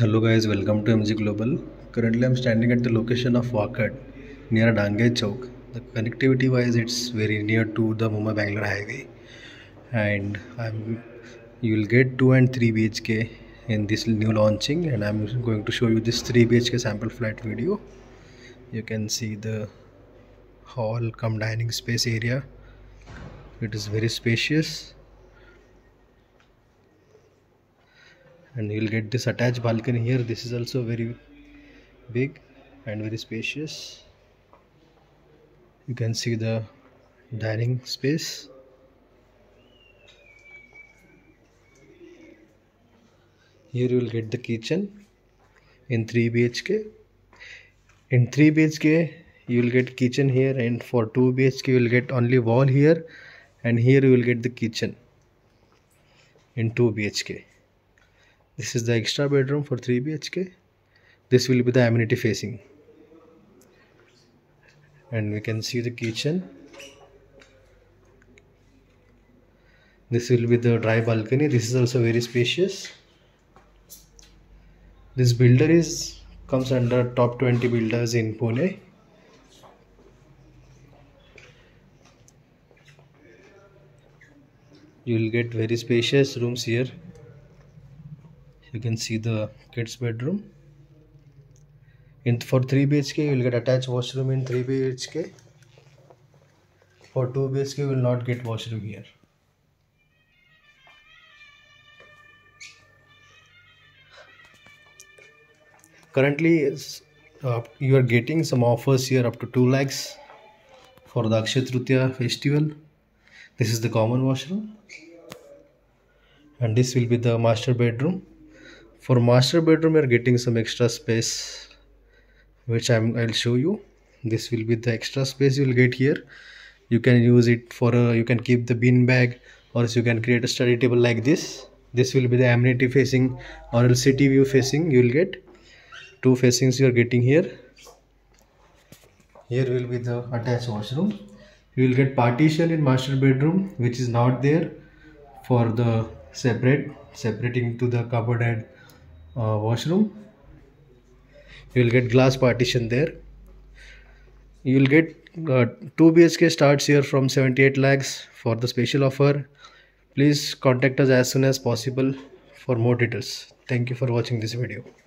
Hello guys welcome to MG global currently I am standing at the location of Wakad near Dange Chowk the connectivity wise it's very near to the Mumbai Bangalore highway and I am you will get to and three B H K in this new launching and I am going to show you this three B H K sample flat video you can see the hall come dining space area it is very spacious and you'll get this attached balcony here. This is also very big and very spacious. You can see the dining space. Here you will get the kitchen in 3 bhk in 3 bhk you will get kitchen here and for 2 bhk you will get only wall here and here you will get the kitchen in 2 bhk this is the extra bedroom for 3 bhk this will be the amenity facing. And we can see the kitchen. This will be the dry balcony. This is also very spacious. This builder is comes under top 20 builders in pune. You will get very spacious rooms here you can see the kids bedroom. In for 3 bhk you will get attached washroom in 3 bhk for 2 bhk you will not get washroom here. Currently uh, you are getting some offers here up to 2 lakhs for the Akshaya festival. This is the common washroom. And this will be the master bedroom for master bedroom you're getting some extra space which I'm, I'll show you. This will be the extra space you'll get here. You can use it for a you can keep the bean bag or else you can create a study table like this. This will be the amenity facing or else city view facing you will get. Two facings you are getting here. Here will be the attached washroom. You will get partition in master bedroom which is not there for the separate separating to the cupboard and uh, washroom. You will get glass partition there. You will get uh, 2 bhk starts here from 78 lakhs for the special offer. Please contact us as soon as possible for more details. Thank you for watching this video